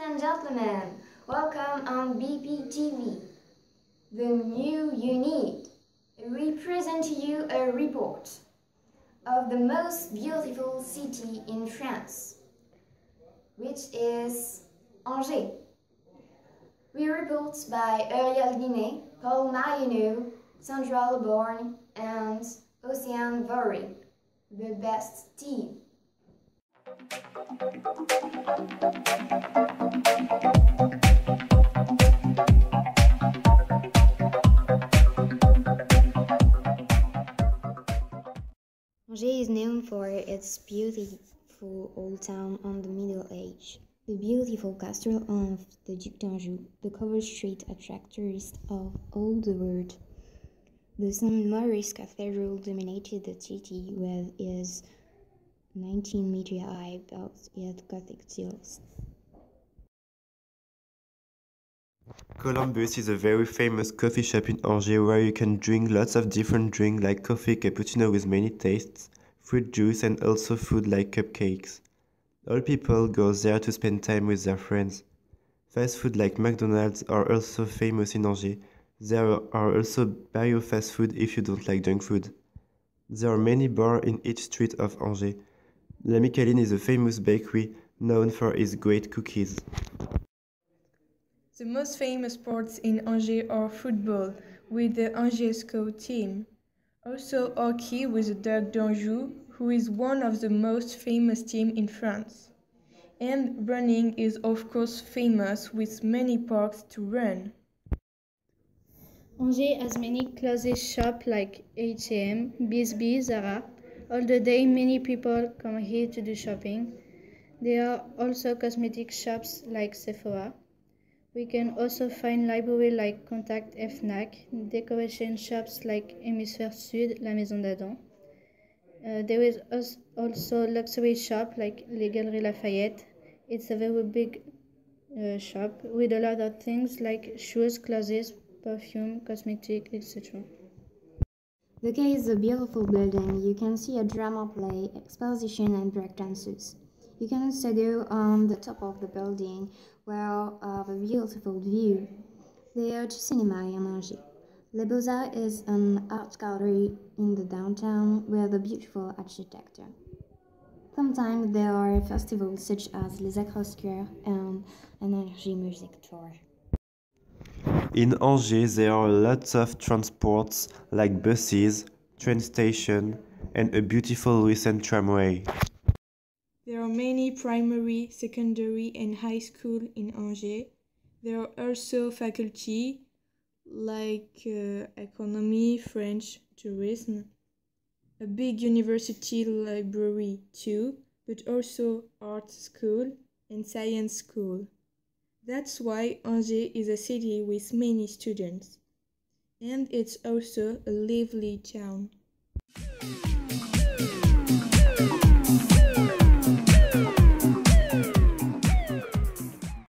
and gentlemen, welcome on BPTV. The new need. We present to you a report of the most beautiful city in France, which is Angers. We report by Ariel Guinet, Paul Marino, Sandra Leborgne, and Ocean Vory, the best team. Angers is known for its beautiful old town on the Middle Age. The beautiful castle of the Duc d'Anjou, the covered street attract tourists of all the world. The St. Maurice Cathedral dominated the city with its 19 meter high built yet Gothic steels. Columbus is a very famous coffee shop in Angers where you can drink lots of different drinks like coffee, cappuccino with many tastes, fruit juice and also food like cupcakes. All people go there to spend time with their friends. Fast food like McDonald's are also famous in Angers. There are also bio fast food if you don't like junk food. There are many bars in each street of Angers. La Mie Câline is a famous bakery known for its great cookies. The most famous sports in Angers are football with the Angers SCO team, also hockey with the Duc d'Anjou, who is one of the most famous teams in France. And running is of course famous with many parks to run. Angers has many clothes shops like H&M, BSB, Zara. All the day many people come here to do shopping. There are also cosmetic shops like Sephora. We can also find library like Contact FNAC, decoration shops like Hémisphère Sud, La Maison d'Adam. Uh, there is also luxury shop like Les Galeries Lafayette. It's a very big uh, shop with a lot of things like shoes, clothes, perfume, cosmetic, etc. The Quai is a beautiful building. You can see a drama play, exposition, and break dances. You can also go on the top of the building where have a beautiful view. There are cinema in Angers. Le Beaux-Arts is an art gallery in the downtown with a beautiful architecture. Sometimes there are festivals such as Les Accroche-Cœurs and an Energy Music Tour. In Angers, there are lots of transports like buses, train station, and a beautiful recent tramway. There are many primary, secondary, and high school in Angers. There are also faculty like uh, economy, French, tourism, a big university library too, but also art school and science school. That's why Angers is a city with many students. And it's also a lively town.